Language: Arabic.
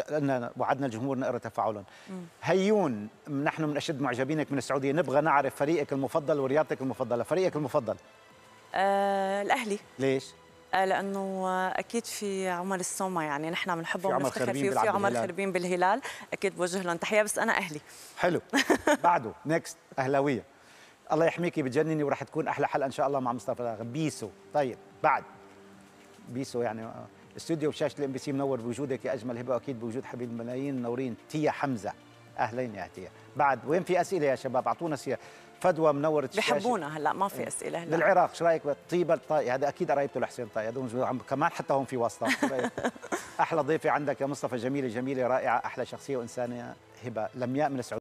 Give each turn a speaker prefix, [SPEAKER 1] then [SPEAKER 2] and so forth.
[SPEAKER 1] قلنا وعدنا الجمهور نقرا تفاعلهم هيون نحن من أشد معجبينك من السعودية نبغى نعرف فريقك المفضل ورياضتك المفضلة. فريقك المفضل؟
[SPEAKER 2] آه الأهلي.
[SPEAKER 1] ليش؟
[SPEAKER 2] آه لأنه أكيد في عمر السومة يعني نحن بنحبه
[SPEAKER 1] في عمر
[SPEAKER 2] ونفتخر فيه وفي عمر. خربين بالهلال. أكيد بوجه لهم تحية بس أنا أهلي.
[SPEAKER 1] حلو. بعده next أهلاوية. الله يحميكي بتجنني وراح تكون أحلى حلقة إن شاء الله مع مصطفى. بيسو. طيب بعد. بيسو يعني آه، استوديو بشاشه ال MBC منور بوجودك يا اجمل هبه واكيد بوجود حبيب الملايين منورين تيا حمزه. اهلين يا تيا. بعد وين في اسئله يا شباب؟ اعطونا سيا فدوى منوره الشاشه.
[SPEAKER 2] بحبونا هلا ما في اسئلة هلا.
[SPEAKER 1] للعراق شو رأيك طيبه الطاي هذا أكيد قرايبته لحسين عم- كمان حتى هون في واسطة؟ أحلى ضيفة عندك يا مصطفى جميلة جميلة رائعة أحلى شخصية وإنسانة هبة. لمياء من السعوديه